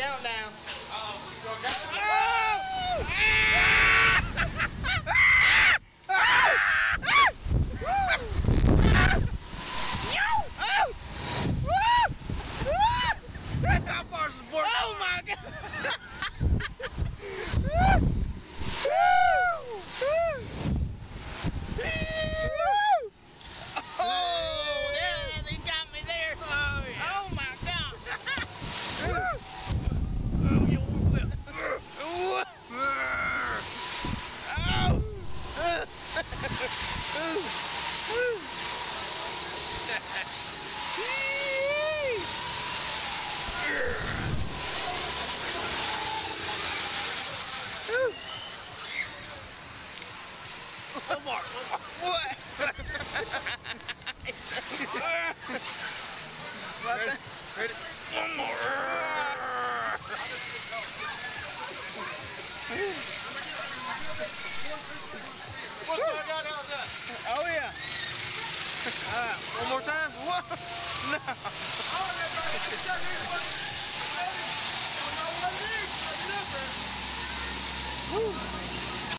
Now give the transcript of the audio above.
Countdown. Uh-oh, you go count. That's how far support. Oh my god! Oh, yeah, they got me there. Oh, yeah. oh my god! oh, you will. One more, one more. What? ready, ready? One more. What's that got out there? Oh yeah. Uh, one more time. What? No. Woo.